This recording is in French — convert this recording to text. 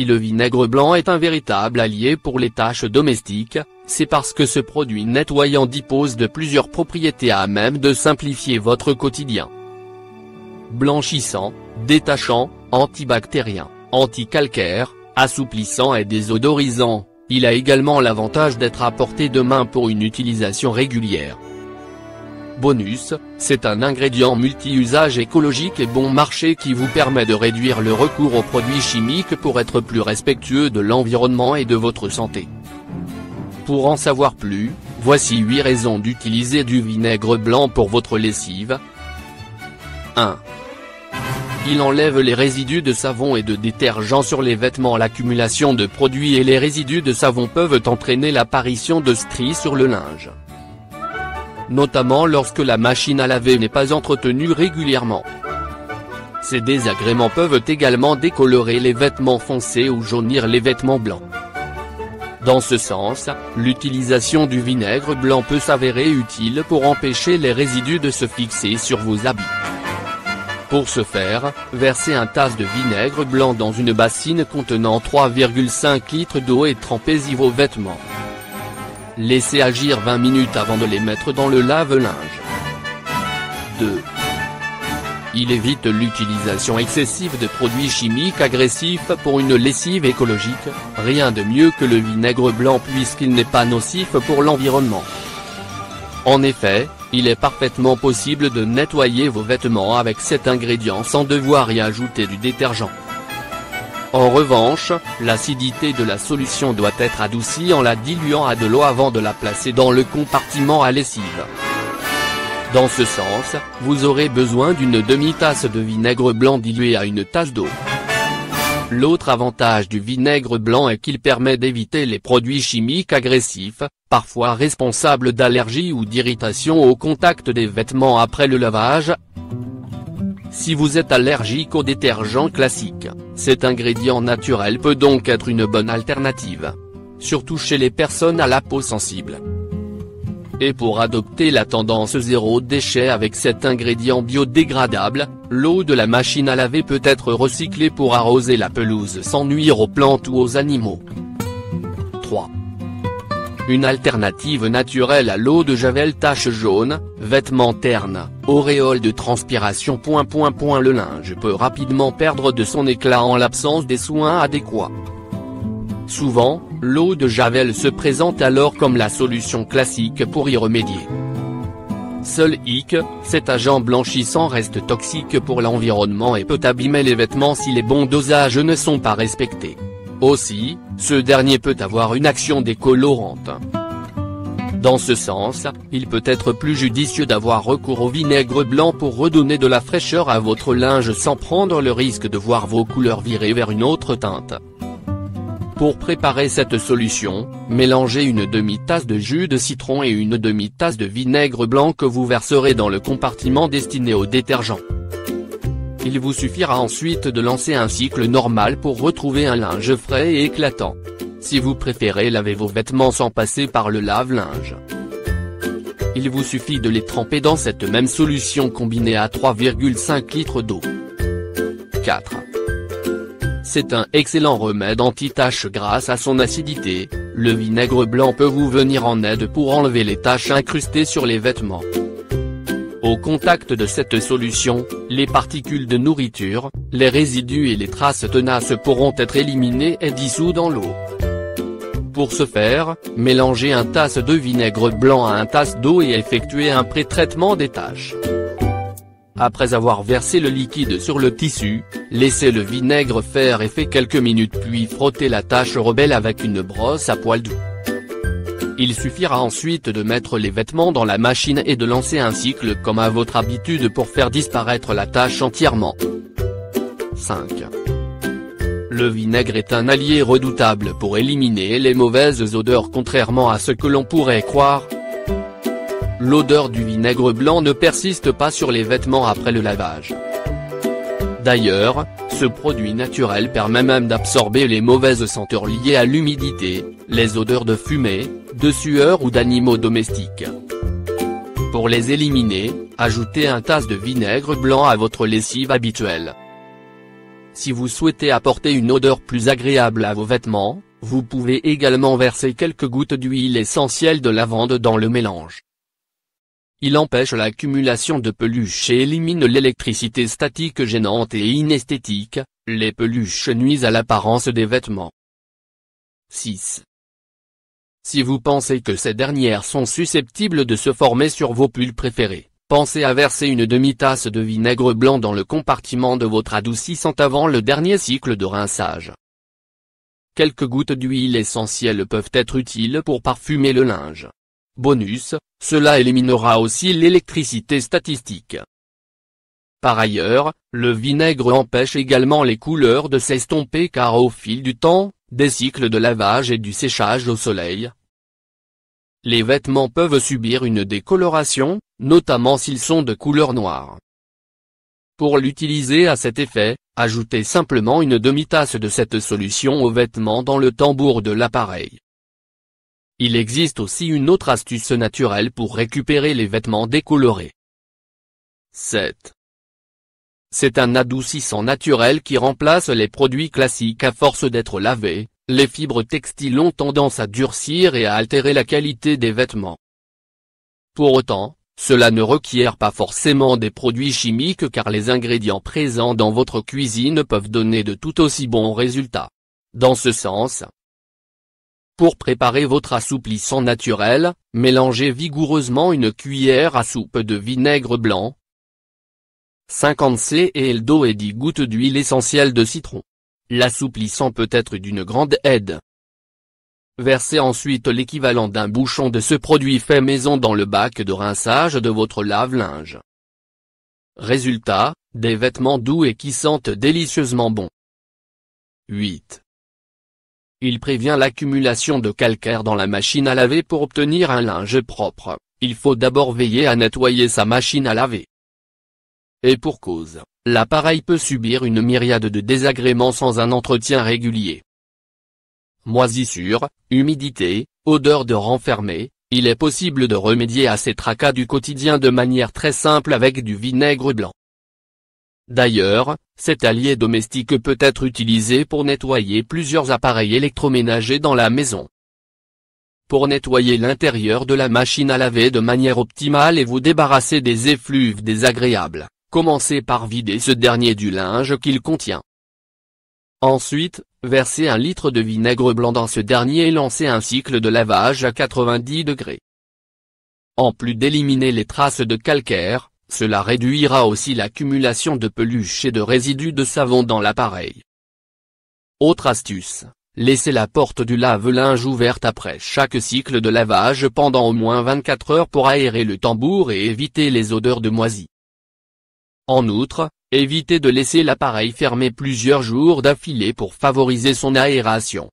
Si le vinaigre blanc est un véritable allié pour les tâches domestiques, c'est parce que ce produit nettoyant dispose de plusieurs propriétés à même de simplifier votre quotidien. Blanchissant, détachant, antibactérien, anticalcaire, assouplissant et désodorisant, il a également l'avantage d'être à portée de main pour une utilisation régulière. Bonus, c'est un ingrédient multi-usage écologique et bon marché qui vous permet de réduire le recours aux produits chimiques pour être plus respectueux de l'environnement et de votre santé. Pour en savoir plus, voici 8 raisons d'utiliser du vinaigre blanc pour votre lessive. 1. Il enlève les résidus de savon et de détergent sur les vêtements L'accumulation de produits et les résidus de savon peuvent entraîner l'apparition de stries sur le linge notamment lorsque la machine à laver n'est pas entretenue régulièrement. Ces désagréments peuvent également décolorer les vêtements foncés ou jaunir les vêtements blancs. Dans ce sens, l'utilisation du vinaigre blanc peut s'avérer utile pour empêcher les résidus de se fixer sur vos habits. Pour ce faire, versez un tasse de vinaigre blanc dans une bassine contenant 3,5 litres d'eau et trempez-y vos vêtements. Laissez agir 20 minutes avant de les mettre dans le lave-linge. 2. Il évite l'utilisation excessive de produits chimiques agressifs pour une lessive écologique, rien de mieux que le vinaigre blanc puisqu'il n'est pas nocif pour l'environnement. En effet, il est parfaitement possible de nettoyer vos vêtements avec cet ingrédient sans devoir y ajouter du détergent. En revanche, l'acidité de la solution doit être adoucie en la diluant à de l'eau avant de la placer dans le compartiment à lessive. Dans ce sens, vous aurez besoin d'une demi-tasse de vinaigre blanc dilué à une tasse d'eau. L'autre avantage du vinaigre blanc est qu'il permet d'éviter les produits chimiques agressifs, parfois responsables d'allergies ou d'irritation au contact des vêtements après le lavage, si vous êtes allergique aux détergents classiques, cet ingrédient naturel peut donc être une bonne alternative. Surtout chez les personnes à la peau sensible. Et pour adopter la tendance zéro déchet avec cet ingrédient biodégradable, l'eau de la machine à laver peut être recyclée pour arroser la pelouse sans nuire aux plantes ou aux animaux. 3. Une alternative naturelle à l'eau de javel tache jaune, vêtements ternes, auréole de transpiration. Point, point, point, le linge peut rapidement perdre de son éclat en l'absence des soins adéquats. Souvent, l'eau de javel se présente alors comme la solution classique pour y remédier. Seul hic, cet agent blanchissant reste toxique pour l'environnement et peut abîmer les vêtements si les bons dosages ne sont pas respectés. Aussi, ce dernier peut avoir une action décolorante. Dans ce sens, il peut être plus judicieux d'avoir recours au vinaigre blanc pour redonner de la fraîcheur à votre linge sans prendre le risque de voir vos couleurs virer vers une autre teinte. Pour préparer cette solution, mélangez une demi-tasse de jus de citron et une demi-tasse de vinaigre blanc que vous verserez dans le compartiment destiné au détergent. Il vous suffira ensuite de lancer un cycle normal pour retrouver un linge frais et éclatant. Si vous préférez laver vos vêtements sans passer par le lave-linge. Il vous suffit de les tremper dans cette même solution combinée à 3,5 litres d'eau. 4. C'est un excellent remède anti-taches grâce à son acidité, le vinaigre blanc peut vous venir en aide pour enlever les taches incrustées sur les vêtements. Au contact de cette solution, les particules de nourriture, les résidus et les traces tenaces pourront être éliminés et dissous dans l'eau. Pour ce faire, mélangez un tasse de vinaigre blanc à un tasse d'eau et effectuez un pré-traitement des taches. Après avoir versé le liquide sur le tissu, laissez le vinaigre faire effet quelques minutes puis frottez la tache rebelle avec une brosse à poil doux. Il suffira ensuite de mettre les vêtements dans la machine et de lancer un cycle comme à votre habitude pour faire disparaître la tâche entièrement. 5. Le vinaigre est un allié redoutable pour éliminer les mauvaises odeurs contrairement à ce que l'on pourrait croire. L'odeur du vinaigre blanc ne persiste pas sur les vêtements après le lavage. D'ailleurs, ce produit naturel permet même d'absorber les mauvaises senteurs liées à l'humidité, les odeurs de fumée, de sueur ou d'animaux domestiques. Pour les éliminer, ajoutez un tasse de vinaigre blanc à votre lessive habituelle. Si vous souhaitez apporter une odeur plus agréable à vos vêtements, vous pouvez également verser quelques gouttes d'huile essentielle de lavande dans le mélange. Il empêche l'accumulation de peluches et élimine l'électricité statique gênante et inesthétique, les peluches nuisent à l'apparence des vêtements. 6. Si vous pensez que ces dernières sont susceptibles de se former sur vos pulls préférés, pensez à verser une demi-tasse de vinaigre blanc dans le compartiment de votre adoucissant avant le dernier cycle de rinçage. Quelques gouttes d'huile essentielle peuvent être utiles pour parfumer le linge. Bonus, cela éliminera aussi l'électricité statistique. Par ailleurs, le vinaigre empêche également les couleurs de s'estomper car au fil du temps, des cycles de lavage et du séchage au soleil, les vêtements peuvent subir une décoloration, notamment s'ils sont de couleur noire. Pour l'utiliser à cet effet, ajoutez simplement une demi-tasse de cette solution aux vêtements dans le tambour de l'appareil. Il existe aussi une autre astuce naturelle pour récupérer les vêtements décolorés. 7. C'est un adoucissant naturel qui remplace les produits classiques à force d'être lavés, les fibres textiles ont tendance à durcir et à altérer la qualité des vêtements. Pour autant, cela ne requiert pas forcément des produits chimiques car les ingrédients présents dans votre cuisine peuvent donner de tout aussi bons résultats. Dans ce sens, pour préparer votre assouplissant naturel, mélangez vigoureusement une cuillère à soupe de vinaigre blanc, 50 c et d'eau et 10 gouttes d'huile essentielle de citron. L'assouplissant peut être d'une grande aide. Versez ensuite l'équivalent d'un bouchon de ce produit fait maison dans le bac de rinçage de votre lave-linge. Résultat, des vêtements doux et qui sentent délicieusement bon. 8. Il prévient l'accumulation de calcaire dans la machine à laver pour obtenir un linge propre, il faut d'abord veiller à nettoyer sa machine à laver. Et pour cause, l'appareil peut subir une myriade de désagréments sans un entretien régulier. Moisissure, humidité, odeur de renfermé, il est possible de remédier à ces tracas du quotidien de manière très simple avec du vinaigre blanc. D'ailleurs, cet allié domestique peut être utilisé pour nettoyer plusieurs appareils électroménagers dans la maison. Pour nettoyer l'intérieur de la machine à laver de manière optimale et vous débarrasser des effluves désagréables, commencez par vider ce dernier du linge qu'il contient. Ensuite, versez un litre de vinaigre blanc dans ce dernier et lancez un cycle de lavage à 90 degrés. En plus d'éliminer les traces de calcaire, cela réduira aussi l'accumulation de peluches et de résidus de savon dans l'appareil. Autre astuce, laissez la porte du lave-linge ouverte après chaque cycle de lavage pendant au moins 24 heures pour aérer le tambour et éviter les odeurs de moisi. En outre, évitez de laisser l'appareil fermé plusieurs jours d'affilée pour favoriser son aération.